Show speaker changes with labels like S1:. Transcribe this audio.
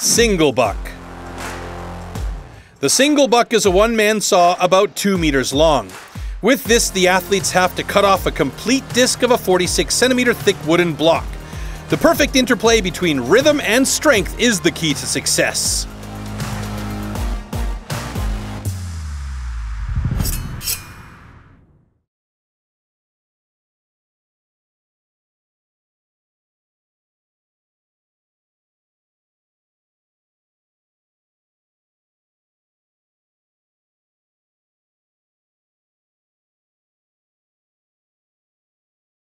S1: Single buck. The single buck is a one man saw about 2 meters long. With this, the athletes have to cut off a complete disc of a 46 centimeter thick wooden block. The perfect interplay between rhythm and strength is the key to success.